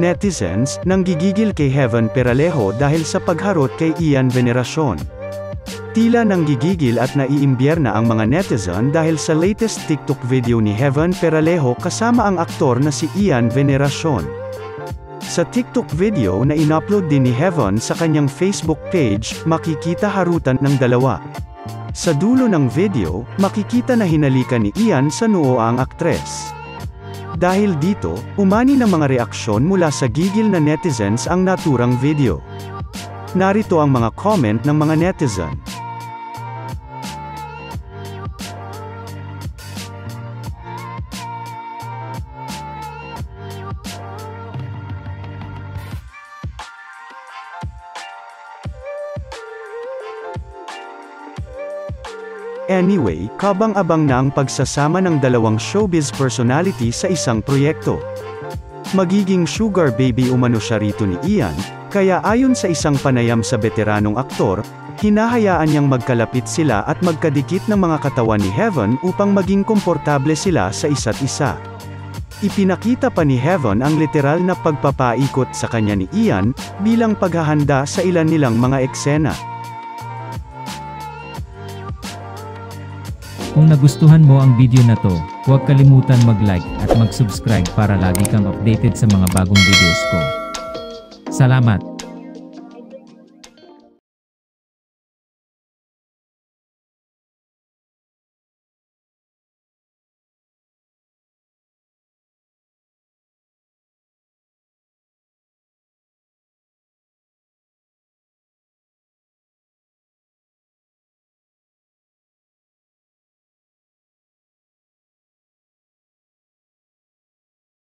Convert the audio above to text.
Netizens, nanggigigil kay Heaven Peralejo dahil sa pagharot kay Ian Veneracion. Tila nanggigigil at naiimbierna ang mga netizen dahil sa latest TikTok video ni Heaven Peralejo kasama ang aktor na si Ian Veneracion. Sa TikTok video na inupload din ni Heaven sa kanyang Facebook page, makikita harutan ng dalawa. Sa dulo ng video, makikita na hinalikan ni Ian sa noo ang aktres. Dahil dito, umani ng mga reaksyon mula sa gigil na netizens ang naturang video. Narito ang mga comment ng mga netizen. Anyway, kabang-abang na ang pagsasama ng dalawang showbiz personality sa isang proyekto. Magiging sugar baby umano siya rito ni Ian, kaya ayon sa isang panayam sa veteranong aktor, hinahayaan niyang magkalapit sila at magkadikit ng mga katawan ni Heaven upang maging komportable sila sa isa't isa. Ipinakita pa ni Heaven ang literal na pagpapaikot sa kanya ni Ian, bilang paghahanda sa ilan nilang mga eksena. Kung nagustuhan mo ang video na to, huwag kalimutan mag-like at mag-subscribe para lagi kang updated sa mga bagong videos ko. Salamat!